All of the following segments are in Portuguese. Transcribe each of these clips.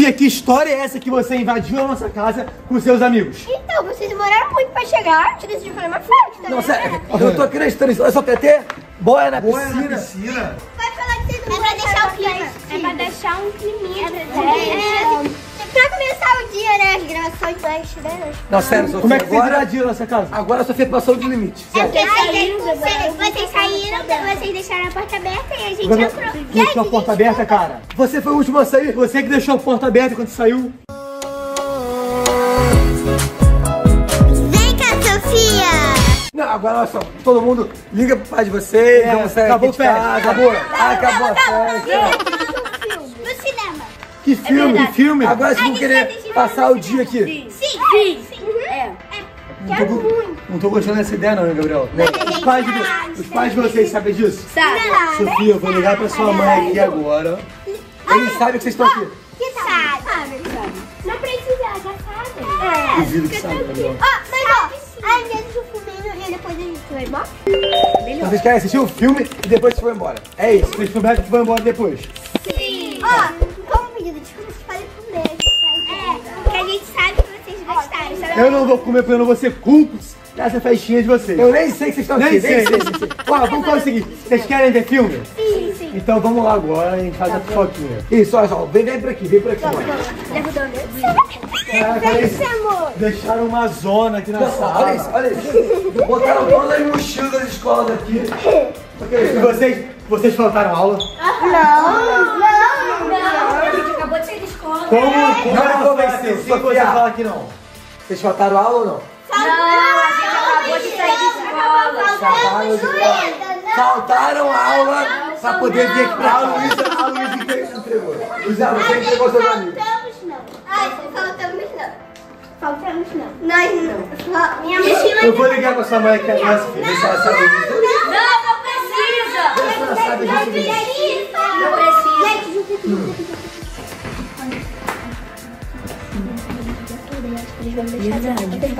Sofia, que história é essa que você invadiu a nossa casa com seus amigos? Então, vocês demoraram muito pra chegar. A gente decidiu fazer mais forte, tá Não, sério, eu tô acreditando nisso. Olha só, PT, boia na Boia piscina. na piscina. Vai falar que vocês não É pra deixar o clima. É pra deixar um climinha. É, pra começar o dia, né? As gravações mais, né? Não, sério, Sofia, Como é que você agora, invadiu a nossa casa? agora a Sofia passou do limite. É porque vocês, vocês, vocês saíram, vocês deixaram a porta aberta e a gente Quando entrou. E aí, deixou a porta aberta, cara. Você foi o último a sair. Você que deixou a porta aberta quando saiu. Vem cá, Sofia! Não, agora olha só, todo mundo liga pro pai de vocês, É, vamos sair acabou aqui de casa. acabou. Ah, acabou a festa. Que filme, que filme. Agora vocês vão querer passar o dia aqui. Sim, sim. É. Não tô, não tô gostando dessa ideia não, hein, Gabriel. Os pais, de, os pais de vocês sabem disso? Sabe? Sofia, eu vou ligar pra sua mãe aqui agora. Eles sabem que vocês estão aqui. Que sabe? Não precisa, já sabe. É. Duvido que sabe, Gabriel. Ó, mas ó, às vezes o filminho e depois a gente vai embora. Vocês querem assistir o filme e depois vocês vão embora. É isso. Vocês prometem que vão embora depois. Sim. Ó, podem comer. É, porque a gente sabe que vocês gostaram. sabe? Eu não vou comer porque eu não vou ser cúmplice dessa festinha de vocês. Eu nem sei que vocês estão aqui. Nem sei, nem sei. Ó, vamos fazer o seguinte. Vocês querem ver filme? Sim, sim. Então vamos lá agora e a gente faz a fofoquinha. Isso, olha só, vem, vem por aqui, vem por aqui. Caraca, olha isso. Deixaram uma zona aqui na Olha sala. isso, olha isso. Botaram todas as mochilas das escolas aqui. E vocês, vocês faltaram aula? Não, não, Como? Como Não, não não, não, ser? não, Se você falar que não. Vocês faltaram aula ou não? Não, a gente acabou de sair da escola. Faltaram de aula. Faltaram aula pra poder vir aqui pra A aula. Luísa, a Luísa entregou. entregou. Luísa, você entregou seus amigos. Faltamos não. Ai, faltamos não. Faltamos não. Nós não. Minha mochila Eu vou ligar pra sua mãe aqui agora, Sofia. Ver se ela sabe disso. Não, não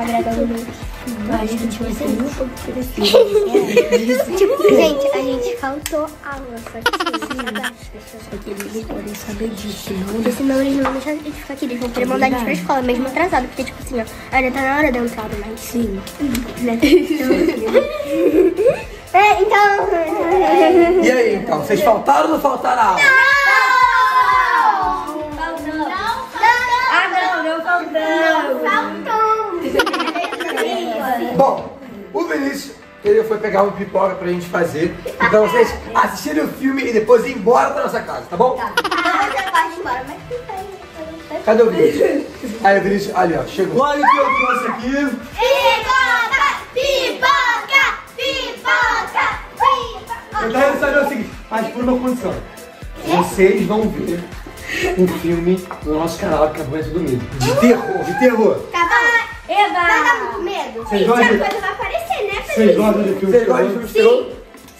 pra gravar o meu. Gente, a gente faltou aula, só que eles podem saber disso, não? Porque senão eles não vão deixar a gente ficar aqui, eles vão querer mandar a gente pra escola, mesmo atrasado, porque tipo assim, ó, ainda tá na hora da entrada, mas sim. é, então. E aí, então? Vocês faltaram ou não faltaram aula? Ah, não, não faltou. Bom, o Vinícius, ele foi pegar uma pipoca pra gente fazer. Então vocês assistirem o filme e depois ir embora pra nossa casa, tá bom? Você vai embora, mas que tá Cadê o Vinícius? Aí o Vinícius, ali ó, chegou. Olha o que eu trouxe aqui. Pipoca! Pipoca! Pipoca! Pipoca! Eu quero saber o seguinte, mas por uma condição. Vocês vão ver um filme no nosso canal Acampamento do Medo. De terror, de terror. Tá? Eba! Tá com medo? Vocês gostam de, coisa vai aparecer, né, vocês gostam de filme Vocês de gostam de terror? filme de terror?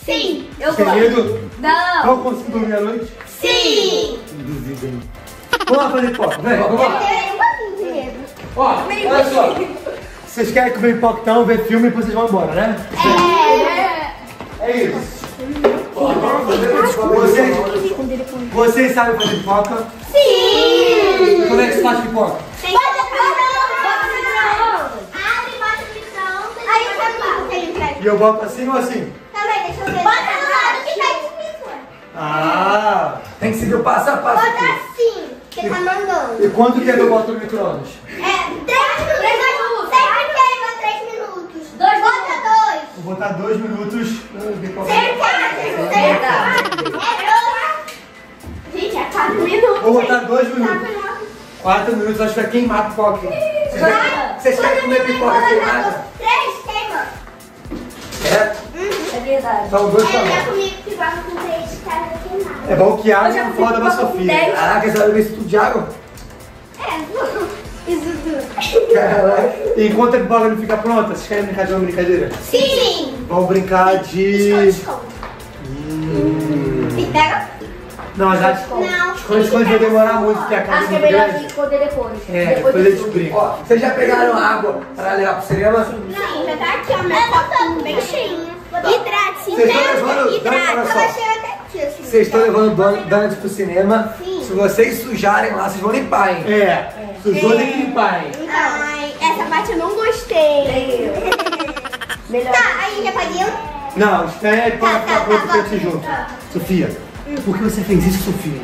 Sim! Eu Tem gosto. medo? Não. Não consigo dormir à noite? Sim! Vamos lá fazer pipoca, vem, vamos lá. Eu tenho medo. Ó, olha só. Vocês querem comer pipoca então, ver filme e depois vocês vão embora, né? É isso. Vocês, vocês sabem fazer pipoca? Sim! Como é que se faz pipoca? Tem bota no micro-ondas. Abre, bota no micro-ondas. Aí você bota. E eu boto assim ou assim? Também, deixa eu ver. Bota no lado que tá escrito. Ah! Tem que seguir o passo a passo Bota aqui. assim, que tá mandando. E quanto que é que eu boto no micro-ondas? É, três minutos. Sempre queima três minutos. Dois Bota dois. Vou botar dois minutos queima. Sempre queima. É dois. Gente, é quatro minutos. Vou botar dois minutos. minutos. Quatro minutos, acho que vai queimar a pipoca. Vocês querem comer pipoca queimada? Verdade. São dois Eu já tamanhos. queimadas. É bom que água não foda com Sofia. Caraca, essa hora isso tudo de água? É, isso tudo. Caraca. E enquanto a pipoca não fica pronta, vocês querem brincar de uma brincadeira? Sim. Vamos brincar de. Esconde, esconde. Pega? Não, mas acho Não. esconde, esconde vai demorar muito, porque a casa Acho é que é muito melhor esconder depois. É, depois a gente brinca. Ó, vocês já pegaram água pra levar pro cinema? Sim, já tá aqui, ó. Meu copinho bem cheinho. Hidrate-se. Vocês estão levando- Hidrate. assim. Vocês estão levando don- donuts pro cinema. Sim. Se vocês sujarem lá, vocês vão limpar, hein? É, sujou tem que limpar, hein? Ai, essa parte eu não gostei. Melhor. Tá, aí já ir? Não, isso é pra, Tá, tá, outro tá, tá. junto. Sofia, por que você fez isso, Sofia?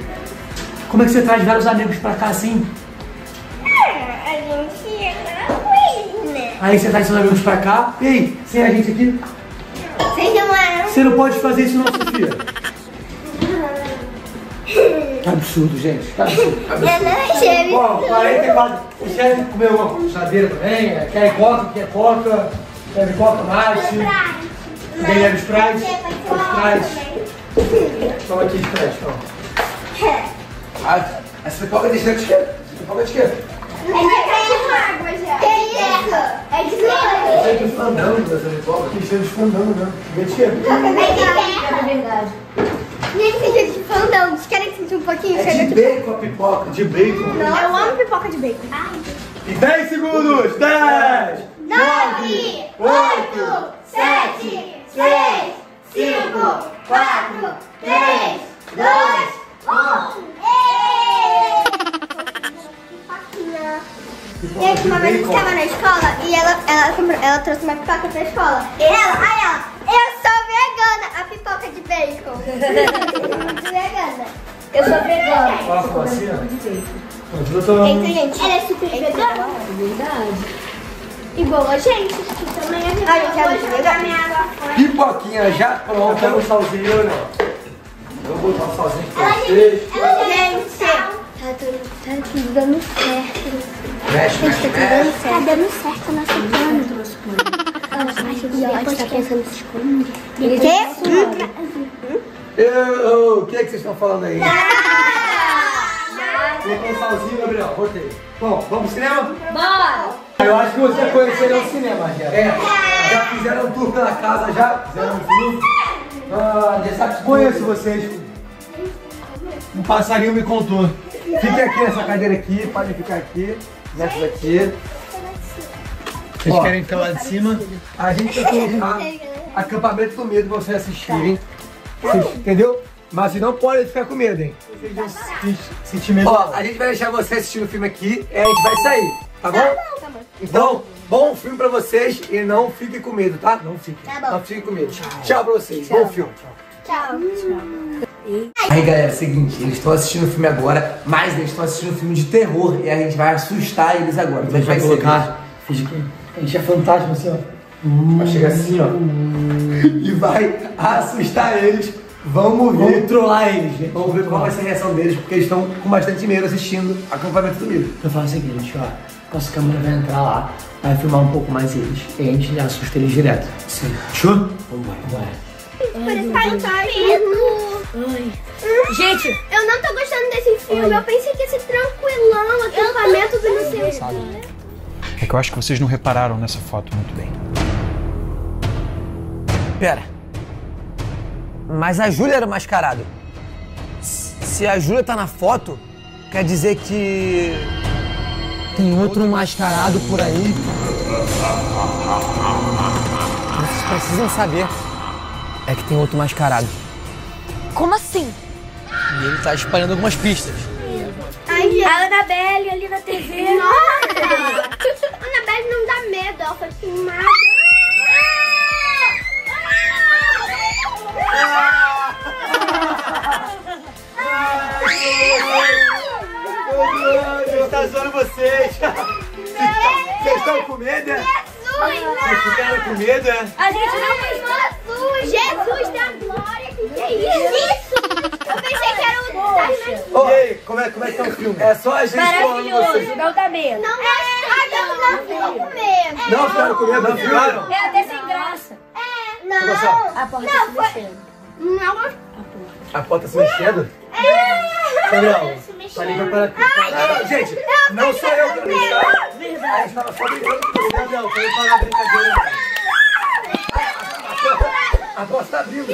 Como é que você traz vários amigos pra cá assim? A gente é aquela né? Aí você traz seus amigos pra cá, ei, sem a gente aqui? Você não pode fazer isso não, Sofia. Que absurdo, gente. Que absurdo. Eu não achei. Bom, 44. Vocês querem comer alguma puxadeira também? É, Querem coca? Quer coca? Querem coca mais? Alguém leva Sprite? Sprite. Toma aqui Sprite, toma. Ah, essa de esquerda, de esquerda. Essa pipoca de esquerda. É de água. Que? É de terra. Cheio de fandango dessa uniforme. Cheio de fandango, né? Mentira. É de terra. É verdade. Nem sentido de fandango. Querem sentir um pouquinho? É de bacon a pipoca. De bacon. Eu amo pipoca de bacon. Ai. E 10 segundos. 10, 9, 8, 7, 6, 5, 4, 3, 2, Gente, uma vez a gente estava na escola e ela, ela, comprou- ela trouxe uma pipoca pra escola. E ela, aí ela, eu sou vegana. A pipoca de bacon. Muito vegana. Eu sou vegana. Assim. Eu tô Eita, gente. Ela é super vegana. Verdade. Igual a gente. Que também é vegana. é Ai, eu quero jogar minha água fora. Pipoquinha já pronta. quero um salzinho, não. Eu vou botar um salzinho pra vocês. Gente, tá tudo, tá tudo dando certo. Mexe, mexe, mexe. Tá dando certo o nosso plano. Acho que a tá pensando se esconder. O que, é que vocês estão falando aí? Colocou um salzinho, Gabriel. Botei. Bom, vamos pro cinema? Bora! Eu acho que você conheceram o cinema, já. É, já fizeram um tour pela casa já? Fizeram um tour? Ah, já sabe Conheço vocês. Um passarinho me contou. Fique aqui nessa cadeira aqui, pode ficar aqui, nessa daqui. Vocês Ó. querem ficar lá de cima? A gente vai colocar acampamento do medo pra vocês assistirem. Vocês- entendeu? Mas vocês não podem ficar com medo, hein? Vocês vão se- sentir medo. Ó, a gente vai deixar vocês assistindo o filme aqui e a gente vai sair, tá bom? Então, bom filme pra vocês e não fiquem com medo, tá? Não fiquem. Tá bom. Não fiquem com medo. Tchau pra vocês. Bom filme. Tchau. Aí galera, é o seguinte, eles estão assistindo o filme agora, mas eles estão assistindo um filme de terror e a gente vai assustar eles agora. A gente vai colocar. Finge que a gente é fantasma assim, ó. Vai chegar assim, ó. E vai assustar eles. Vamos ver. Vamos trollar eles, gente. Vamos ver qual vai ser a reação deles, porque eles estão com bastante medo assistindo acampamento do medo. Eu falo o seguinte, ó. Nossa câmera vai entrar lá, vai filmar um pouco mais eles. E a gente assusta eles direto. Sim. Show? Vamos lá, vamos lá. Gente, Eu não tô gostando desse filme. Eu pensei que ia ser tranquilão, acampamento do não sei. É que eu acho que vocês não repararam nessa foto muito bem. Pera. Mas a Júlia era o mascarado. Se a Júlia tá na foto, quer dizer que. Tem outro mascarado por aí. Vocês precisam saber. É que tem outro mascarado. Como assim? E ele tá espalhando algumas pistas. Ai, A Annabelle ali na TV. Nossa! Annabelle não dá medo, ela foi filmada. Deus tá zoando vocês. Vocês estão com medo, é? Jesus, Vocês ficaram com medo, é? A gente não Jesus! Jesus da isso? Eu pensei que era o E aí, como é, como é que tá o filme? É só a gente falando vocês. Maravilhoso, não dá medo. Não, é, ai, não, não ficou com medo. Não ficaram com medo, não ficaram? É até sem graça. É, não. A porta Não, se foi- mexendo. Não, A porta se mexendo? é. Gabriel, tá ligando para... Não, não, gente, não sou eu que Verdade. A gente tava só brincando com você. Gabriel, quero parar a brincadeira. A porta tá abrindo.